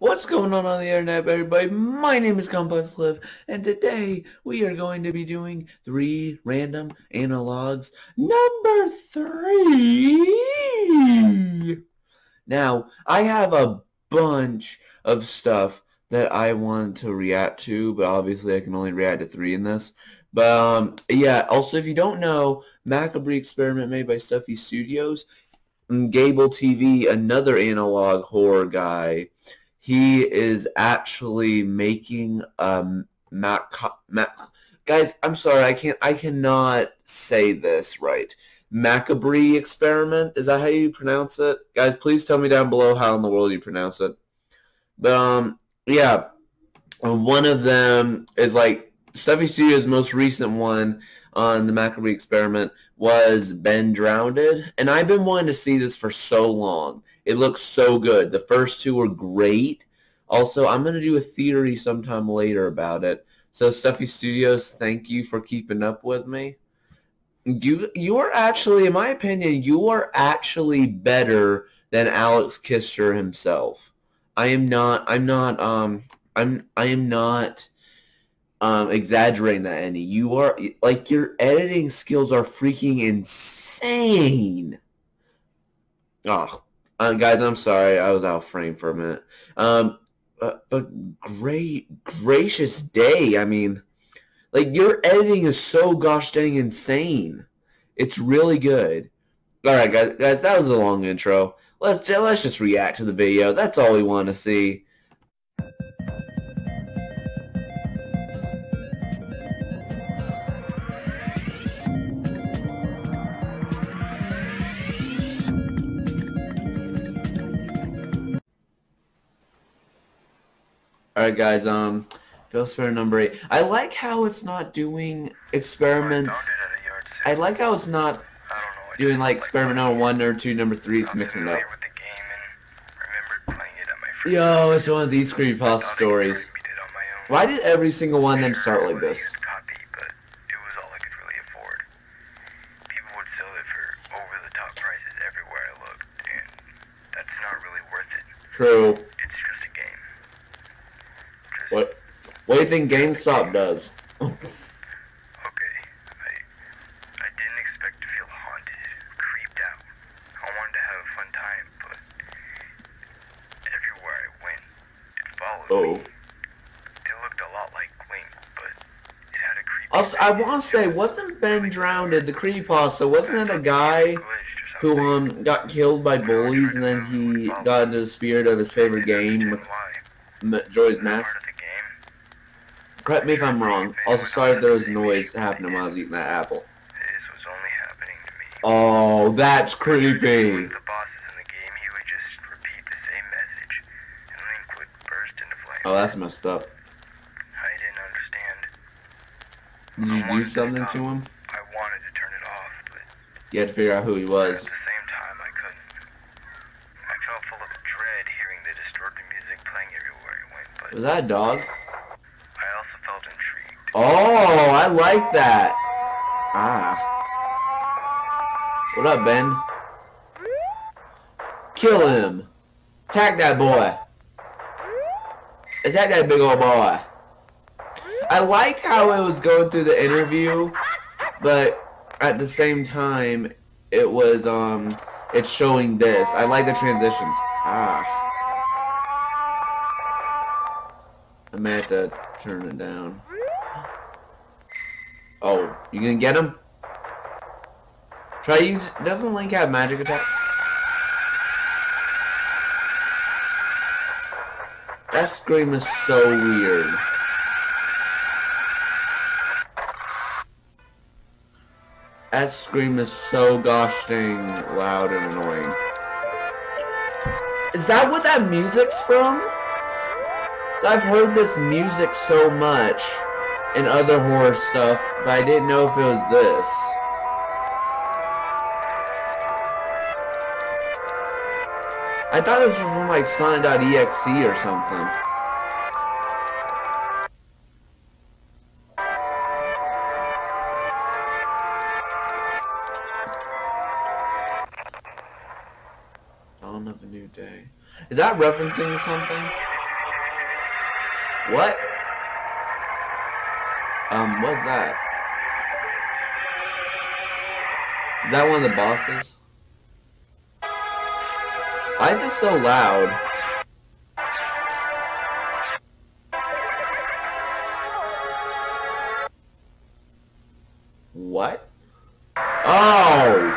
What's going on on the internet, everybody? My name is Complex Cliff, and today we are going to be doing three random analogs. Number three! Now, I have a bunch of stuff that I want to react to, but obviously I can only react to three in this. But um, yeah, also if you don't know, Macabre experiment made by Stuffy Studios, Gabel TV, another analog horror guy, he is actually making um Mac, guys i'm sorry i can't i cannot say this right. Macabre experiment is that how you pronounce it? Guys please tell me down below how in the world you pronounce it. But um yeah one of them is like Stuffy Studios' most recent one on the Macabre experiment was Ben Drowned. And I've been wanting to see this for so long. It looks so good. The first two were great. Also, I'm going to do a theory sometime later about it. So Stuffy Studios, thank you for keeping up with me. You you are actually, in my opinion, you are actually better than Alex Kister himself. I am not I'm not um I'm I am not um exaggerating that any. You are like your editing skills are freaking insane. Oh, uh, guys, I'm sorry. I was out of frame for a minute. Um, but, but great, gracious day. I mean, like your editing is so gosh dang insane. It's really good. All right, guys, guys, that was a long intro. Let's let's just react to the video. That's all we want to see. Alright guys, um, Phil Spare number 8. I like how it's not doing experiments. I like how it's not doing like experiment number 1, number 2, number 3, it's mixing it up. Yo, it's one of these creepypasta stories. Why did every single one of them start like this? True. What? What do you think GameStop does? okay, I, I didn't expect to feel haunted, creeped out. I wanted to have a fun time, but everywhere I went, it followed oh. me. It looked a lot like Link, but it had a creepy. Also, I want to say, wasn't Ben Drowned in the creepypasta? Wasn't it a guy who um got killed by bullies and then he got into the spirit of his favorite game, Majora's Mask? Correct me if I'm wrong. Also, sorry if there was noise happening while I was eating that apple. This was only happening to me. Oh, that's creepy. The bosses in the game, he would just repeat the same message, and Link would burst into flames. Oh, that's messed up. I didn't understand. Did you do something to him? I wanted to turn it off, but... You had to figure out who he was. At the same time, I couldn't. I felt full of dread hearing the distorted music playing everywhere I went, but... Was that a dog? Oh, I like that. Ah. What up, Ben? Kill him. Attack that boy. Attack that big old boy. I liked how it was going through the interview, but at the same time, it was, um, it's showing this. I like the transitions. Ah. I may have to turn it down. Oh, you gonna get him? Try use. Doesn't Link have magic attack? That scream is so weird. That scream is so gosh dang loud and annoying. Is that what that music's from? I've heard this music so much and other horror stuff, but I didn't know if it was this. I thought this was from like Sonic.exe or something. Dawn of a New Day. Is that referencing something? What? Um, what's that? Is that one of the bosses? Why is it so loud? What? Oh!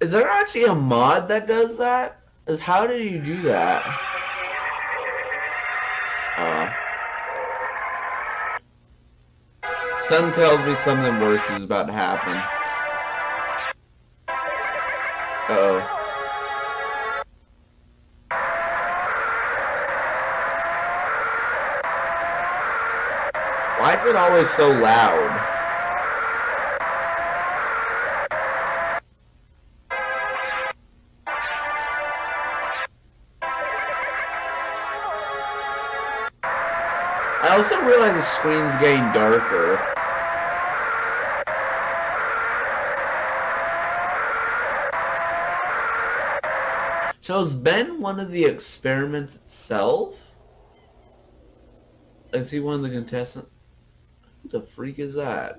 Is there actually a mod that does that? Is how did you do that? Uh, some tells me something worse is about to happen. Uh oh. Why is it always so loud? I also realize the screen's getting darker. So has Ben one of the experiments itself? Is he one of the contestants? Who the freak is that?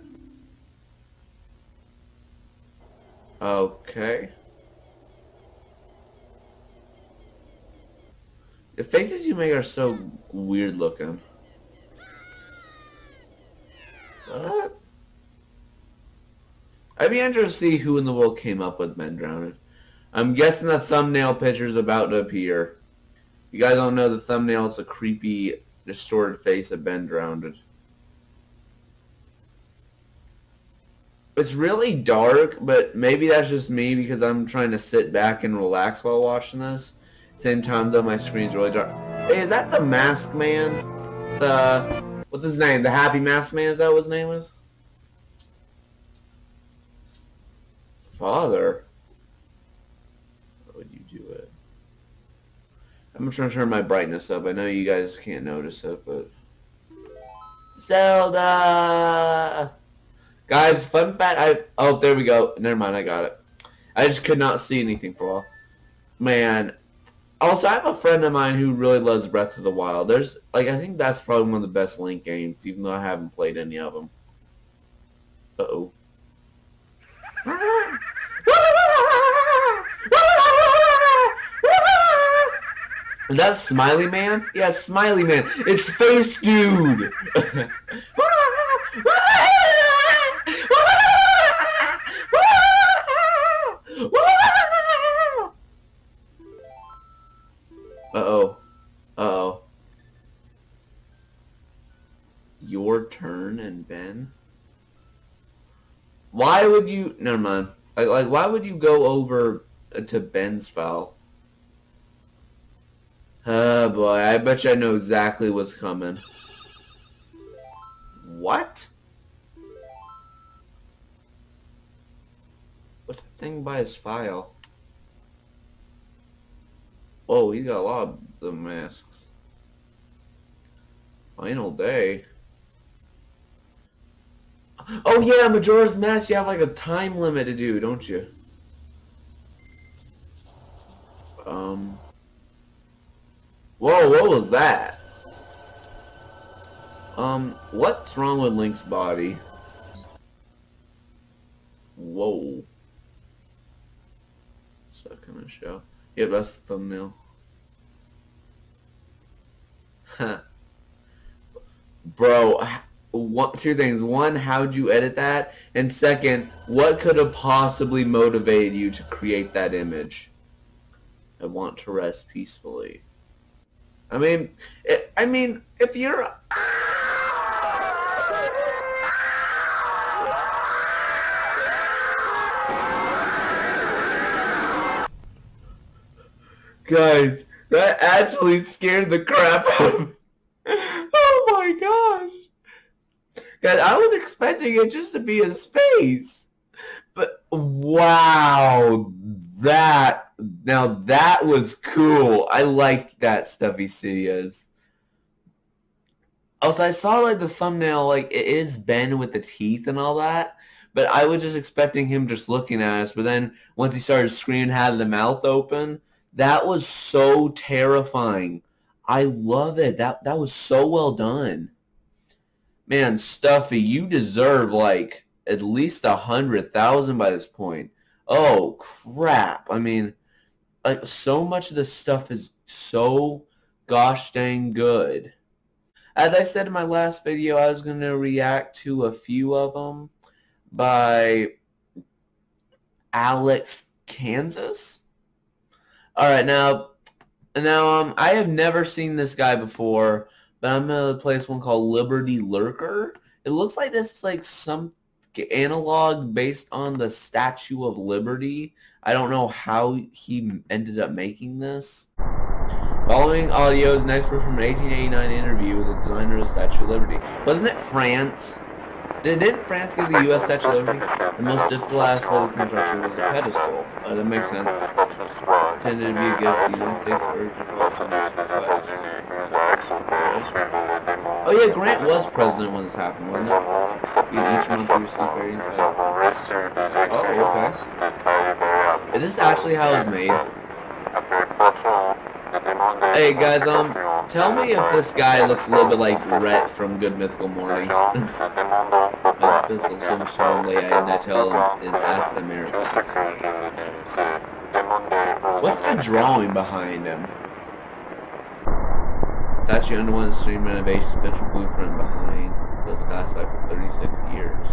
Okay. The faces you make are so weird looking. What? I'd be interested to see who in the world came up with Ben Drowned. I'm guessing the thumbnail picture is about to appear. You guys don't know the thumbnail, it's a creepy, distorted face of Ben Drowned. It's really dark, but maybe that's just me because I'm trying to sit back and relax while watching this. Same time though, my screen's really dark. Hey, is that the Mask Man? The what's his name? The Happy Mask Man? Is that what his name is? Father. How would you do it? I'm trying to turn my brightness up. I know you guys can't notice it, but Zelda. Guys, fun fact. I oh there we go. Never mind. I got it. I just could not see anything for a while. Man, also, I have a friend of mine who really loves Breath of the Wild. There's, like, I think that's probably one of the best Link games, even though I haven't played any of them. Uh-oh. Is that Smiley Man? Yeah, Smiley Man. It's Face Dude. Uh-oh. Uh-oh. Your turn and Ben? Why would you... Never mind. Like, like why would you go over to Ben's file? Oh boy, I bet you I know exactly what's coming. What? What's the thing by his file? Oh, he got a lot of the masks. Final day. Oh yeah, Majora's Mask, you have like a time limit to do, don't you? Um. Whoa, what was that? Um, what's wrong with Link's body? Whoa. Second to show. Yeah, that's the thumbnail. Bro, one, two things. One, how'd you edit that? And second, what could have possibly motivated you to create that image? I want to rest peacefully. I mean, it, I mean, if you're... Guys, that actually scared the crap out of me. Oh my gosh. Guys, I was expecting it just to be a space. But wow, that now that was cool. I like that Stuffy Studios. Also, I saw like the thumbnail, like it is Ben with the teeth and all that, But I was just expecting him just looking at us. But then once he started screaming, had the mouth open, that was so terrifying. I love it. That that was so well done. Man, Stuffy, you deserve like at least a hundred thousand by this point. Oh crap! I mean, like so much of this stuff is so gosh dang good. As I said in my last video, I was going to react to a few of them by Alex Kansas. All right, now, now um, I have never seen this guy before, but I'm gonna play this one called Liberty Lurker. It looks like this is like some analog based on the Statue of Liberty. I don't know how he ended up making this. Following audio is an expert from an 1889 interview with the designer of the Statue of Liberty. Wasn't it France? Didn't France give the U.S. Statue of Liberty? The most difficult aspect of construction was the pedestal. Uh, that makes sense. Intended to be a gift to the United States Oh yeah, Grant was president when this happened, wasn't it? each month we receive variants Oh, okay. Is this actually how it's made? Hey guys, um, tell me if this guy looks a little bit like Rhett from Good Mythical Morning. this looks so strongly, I tell him is Ask the Americans. What's the drawing behind him? Statue underwent stream renovation, special blueprint behind the sky for 36 years.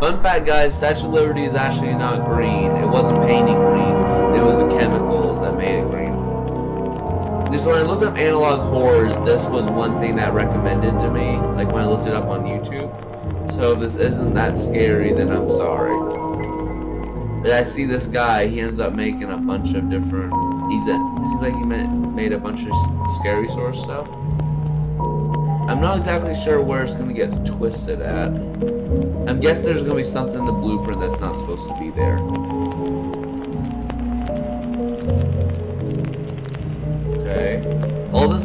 Fun fact, guys, Statue of Liberty is actually not green. It wasn't painted green. It was the chemicals that made it green. Just when I looked up analog horrors, this was one thing that recommended to me, like when I looked it up on YouTube. So if this isn't that scary, then I'm sorry. But I see this guy, he ends up making a bunch of different, he's a, it seems like he made a bunch of scary source stuff. I'm not exactly sure where it's going to get twisted at. I'm guessing there's going to be something in the blueprint that's not supposed to be there.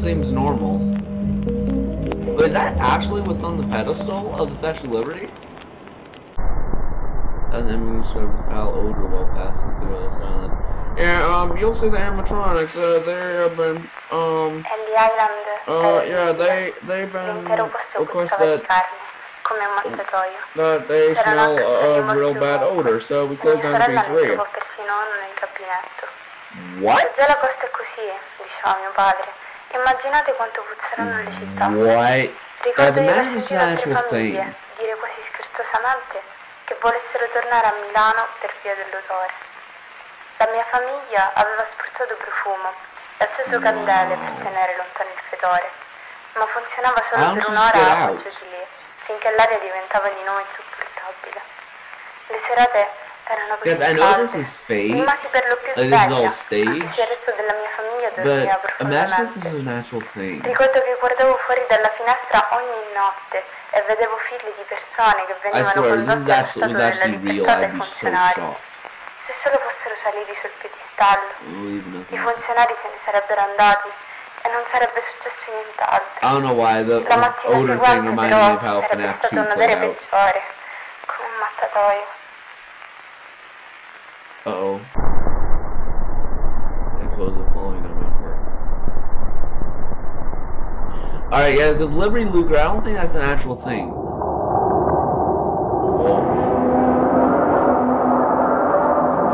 Seems normal. But is that actually what's on the pedestal of the Statue of Liberty? An enemy serve with foul odor while passing through Ellis Island. Yeah, um, you'll see the animatronics, uh, they have been, um... And the island... Uh, yeah, they, they've been requested that they smell a, a real bad odor, so we closed down the pizzeria. What? Già la costa è così, diceva mio padre. Immaginate quanto puzzeranno le città. What? Ricordo di aver sentito altre famiglie dire quasi scherzosamente che volessero tornare a Milano per via dell'odore. La mia famiglia aveva spruzzato profumo e acceso candele per tenere lontano il fetore, ma funzionava solo per un'ora a di lì, finché l'aria diventava di nuovo insopportabile. Le serate erano così I know this is fake, rimasi per lo più like this is all staged, il resto della mia famiglia dormiva but imagine this is a natural thing. Ricordo che guardavo fuori dalla finestra ogni notte e vedevo figli di persone che venivano condotte allo stato della libertà dai funzionari. Se solo fossero saliti sul piedistallo, i funzionari se ne sarebbero andati e non sarebbe successo nient'altro. I don't know why the, mattina odor thing reminded me of how sarebbe FNAF 2 stato un played odore out. peggiore, come un mattatoio. Alright, yeah, because Liberty Lurker, I don't think that's an actual thing. Whoa.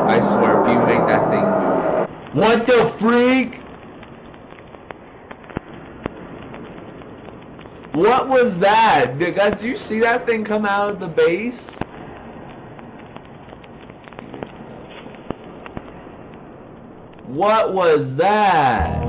I swear, if you make that thing move. What the freak? What was that? Did, did you see that thing come out of the base? What was that?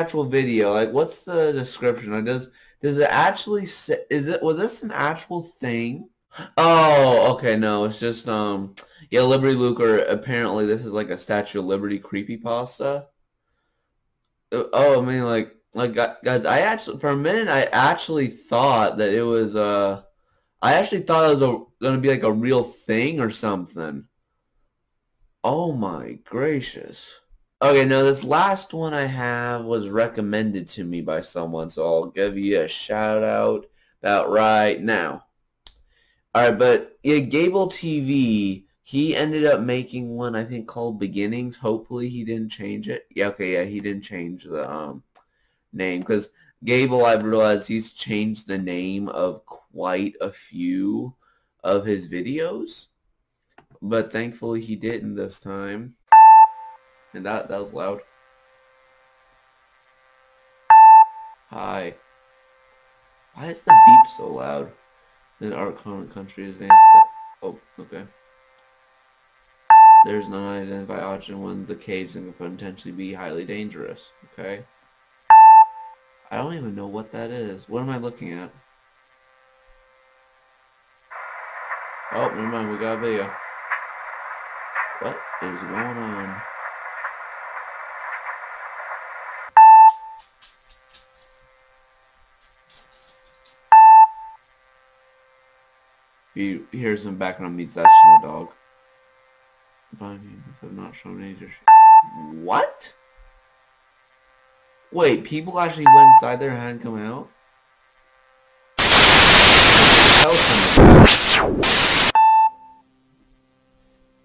Actual video. Like, what's the description? Like, does does it actually say? Is it was this an actual thing? Oh, okay, no, it's just um, yeah, Liberty Lurker. Apparently, this is like a Statue of Liberty creepy pasta. Oh, I mean, like, like guys, I actually for a minute I actually thought that it was uh I actually thought it was a, gonna be like a real thing or something. Oh my gracious. Okay, now this last one I have was recommended to me by someone, so I'll give you a shout out about right now. Alright, but yeah, Gabel TV, he ended up making one I think called Beginnings. Hopefully he didn't change it. Yeah, okay, yeah, he didn't change the um name because Gabel, I've realized he's changed the name of quite a few of his videos, but thankfully he didn't this time. And that that was loud. Hi. Why is the beep so loud? In our current country is advanced. Oh, okay. There's no identified oxygen when the caves can potentially be highly dangerous. Okay. I don't even know what that is. What am I looking at? Oh, never mind, we got a video. What is going on? If hears hear some background music, that's my dog. Findings have not shown any What? Wait, people actually went inside there and come out?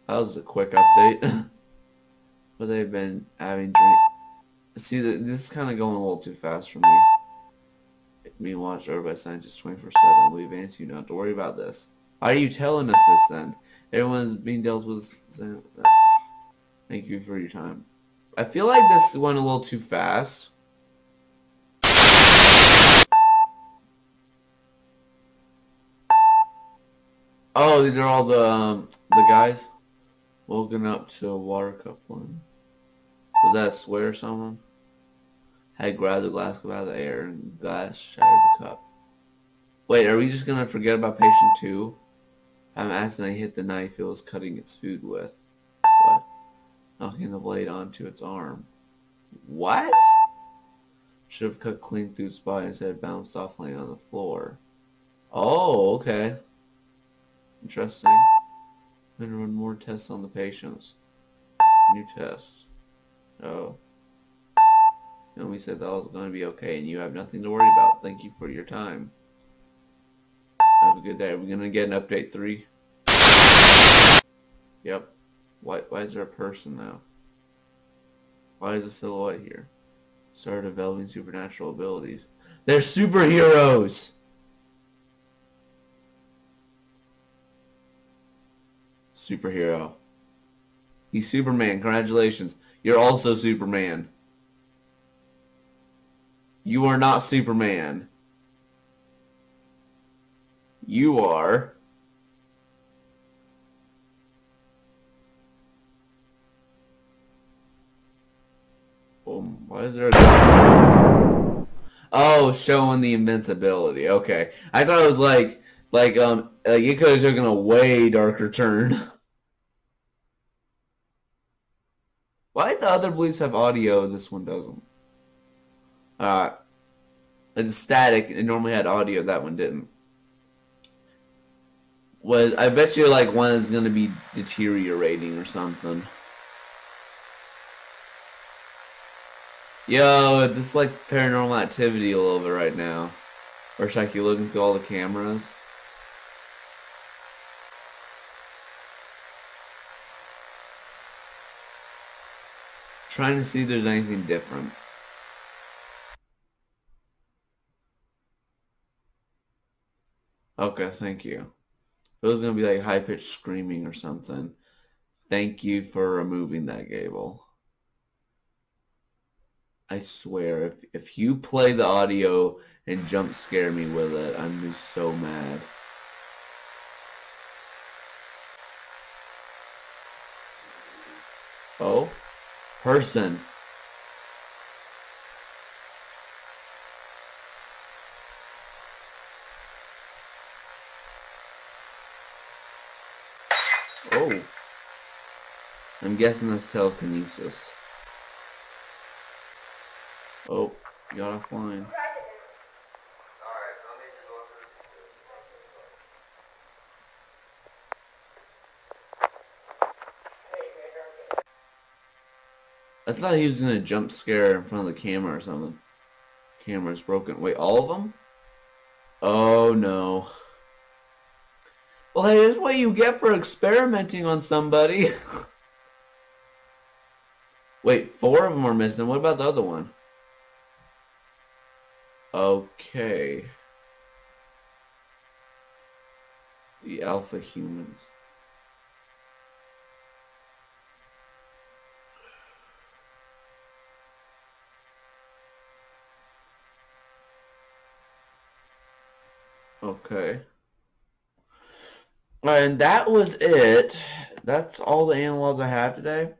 That was a quick update. but they've been having drink. See, this is kind of going a little too fast for me. Being watched over by scientists 24-7. We've advance you not to worry about this. Why are you telling us this then? Everyone's being dealt with... Thank you for your time. I feel like this went a little too fast. Oh, these are all the um, the guys woken up to a water cup flooding. Was that a swear someone? Had grabbed the glass cup out of the air and glass shattered the cup. Wait, are we just gonna forget about patient two? I'm asking I hit the knife it was cutting its food with. What? Knocking the blade onto its arm. What? Should have cut clean through its body instead of bounced off laying on the floor. Oh, okay. Interesting. I'm gonna run more tests on the patients. New tests. Oh. And we said that was going to be okay and you have nothing to worry about. Thank you for your time. Have a good day. Are we going to get an update 3? Yep. Why, why is there a person now? Why is a silhouette here? Start developing supernatural abilities. They're superheroes! superhero. He's Superman. Congratulations. You're also Superman. You are not Superman. You are... Um, why is there a... Oh, showing the invincibility. Okay. I thought it was like, like, um, like it could have taken a way darker turn. Why the other beliefs have audio, this one doesn't? Uh, it's static. It normally had audio. That one didn't. Was I bet you like one is gonna be deteriorating or something. Yo, this is like paranormal activity a little bit right now. Or should I keep looking through all the cameras? Trying to see if there's anything different. Okay, thank you. It was going to be like high-pitched screaming or something, thank you for removing that, Gabel. I swear, if, if you play the audio and jump scare me with it, I'm be so mad. Oh? person Oh. I'm guessing that's telekinesis. Oh, got offline. I thought he was gonna jump scare in front of the camera or something. Camera's broken. Wait, all of them? Oh no. Well, hey, this is what you get for experimenting on somebody. Wait, four of them are missing. What about the other one? Okay. The alpha humans. Okay. And that was it. That's all the analogs I have today.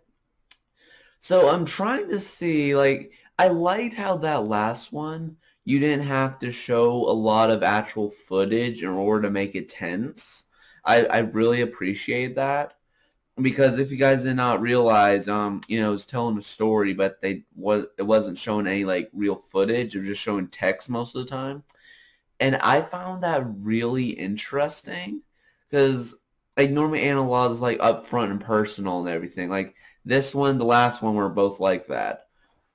So I'm trying to see, like, I liked how that last one, you didn't have to show a lot of actual footage in order to make it tense. I, I really appreciate that. Because if you guys did not realize, um, you know, it was telling a story, but they was it wasn't showing any like real footage. It was just showing text most of the time. And I found that really interesting because like normally analog is like upfront and personal and everything. Like this one, the last one were both like that.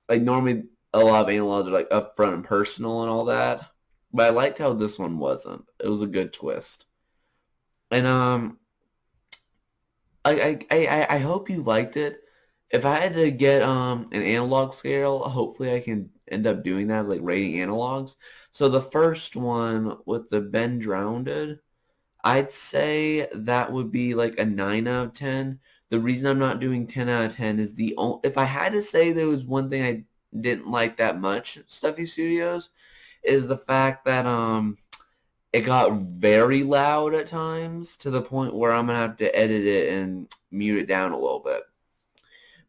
Like normally a lot of analogs are like upfront and personal and all that. But I liked how this one wasn't. It was a good twist. And um I I, I, I hope you liked it. If I had to get um an analog scale, hopefully I can end up doing that, like rating analogs. So the first one with the Ben Drowned, I'd say that would be like a 9 out of 10. The reason I'm not doing 10 out of 10 is the only, if I had to say there was one thing I didn't like that much, Stuffy Studios, is the fact that um it got very loud at times to the point where I'm going to have to edit it and mute it down a little bit.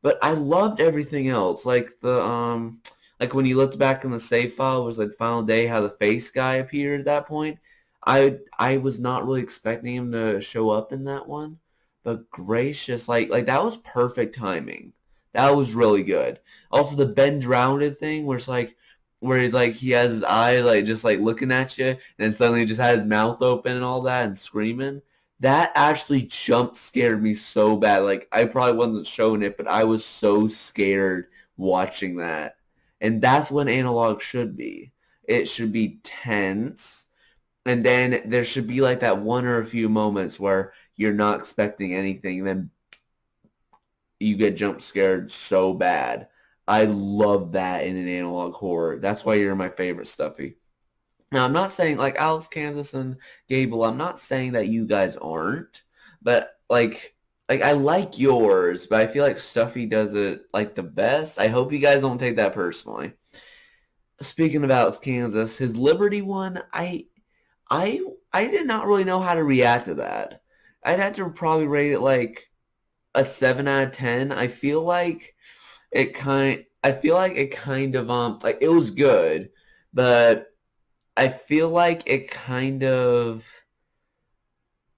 But I loved everything else, like the um like when you looked back in the save file, it was like final day how the face guy appeared at that point. I I was not really expecting him to show up in that one, but gracious, like like that was perfect timing. That was really good. Also the Ben drowned thing where it's like where he's like he has his eye like just like looking at you and then suddenly he just had his mouth open and all that and screaming. That actually jump scared me so bad. Like I probably wasn't showing it, but I was so scared watching that. And that's when analog should be. It should be tense. And then there should be like that one or a few moments where you're not expecting anything. Then you get jump scared so bad. I love that in an analog horror. That's why you're my favorite stuffy. Now, I'm not saying like Alex Kansas and Gabel, I'm not saying that you guys aren't, but like like I like yours, but I feel like Stuffy does it like the best. I hope you guys don't take that personally. Speaking of Alex Kansas, his Liberty one, I I I did not really know how to react to that. I'd have to probably rate it like a seven out of ten. I feel like it kind I feel like it kind of um like it was good, but I feel like it kind of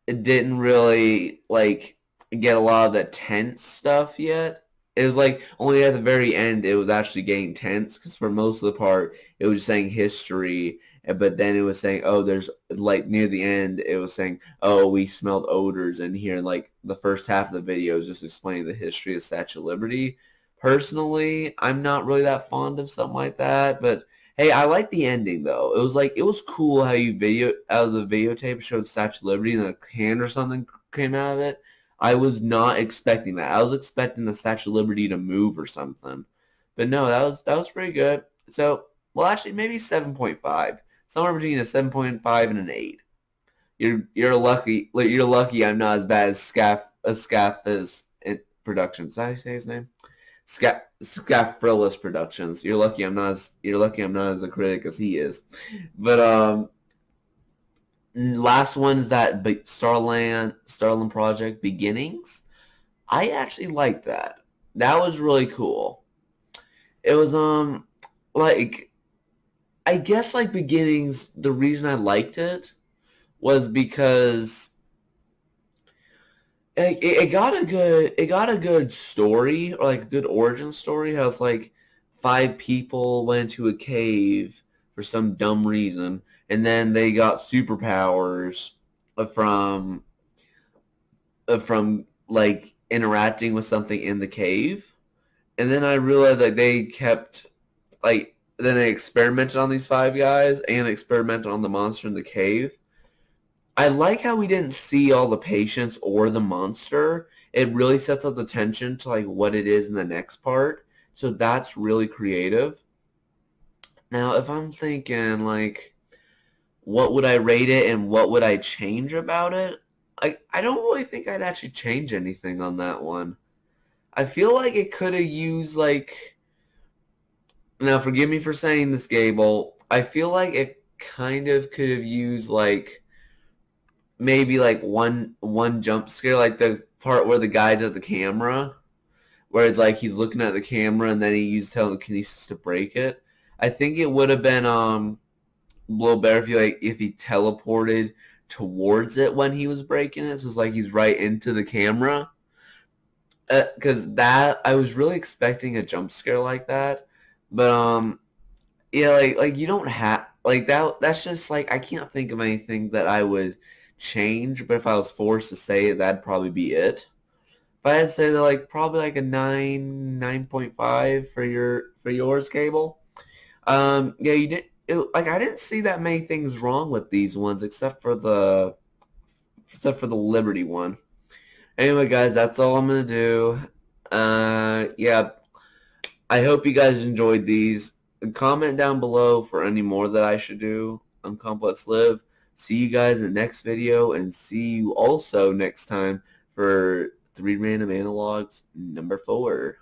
it didn't really like get a lot of the tense stuff yet. It was like only at the very end it was actually getting tense because for most of the part it was just saying history, but then it was saying oh there's like near the end it was saying oh we smelled odors in here like the first half of the video is just explaining the history of Statue of Liberty. Personally, I'm not really that fond of something like that, but hey, I like the ending though. It was like it was cool how you video out of the videotape showed Statue of Liberty and a hand or something came out of it. I was not expecting that. I was expecting the Statue of Liberty to move or something. But no, that was that was pretty good. So, well, actually, maybe 7.5. Somewhere between a 7.5 and an 8. You're you're lucky. You're lucky. I'm not as bad as Scaff as Scaff Productions. Did I say his name? Scaff Scaffrillis Productions. You're lucky. I'm not as you're lucky. I'm not as a critic as he is. But um, last one is that Starlan Starlan project beginnings. I actually liked that. That was really cool. It was um like I guess like beginnings the reason I liked it was because it, it got a good it got a good story or like good origin story how it's like five people went to a cave for some dumb reason, and then they got superpowers from from like interacting with something in the cave. And then I realized that they kept like then they experimented on these five guys and experimented on the monster in the cave. I like how we didn't see all the patients or the monster. It really sets up the tension to like what it is in the next part. So that's really creative. Now, if I'm thinking like what would I rate it and what would I change about it? I I don't really think I'd actually change anything on that one. I feel like it could have used like now forgive me for saying this, Gabel. I feel like it kind of could have used like maybe like one one jump scare, like the part where the guy's at the camera, where it's like he's looking at the camera and then he uses telekinesis to break it. I think it would have been um a little better if he like if he teleported towards it when he was breaking it. So it's like he's right into the camera. Because uh, that I was really expecting a jump scare like that, but um, yeah, like like you don't have like that. That's just like I can't think of anything that I would change. But if I was forced to say it, that'd probably be it. If I had to say that, like probably like a nine nine point five for your for yours, Gabel. Um, yeah, you did it, like I didn't see that many things wrong with these ones except for the except for the Liberty one. Anyway, guys, that's all I'm gonna do. Uh, yeah, I hope you guys enjoyed these. Comment down below for any more that I should do on Complex Live. See you guys in the next video, and see you also next time for three random analogs number four.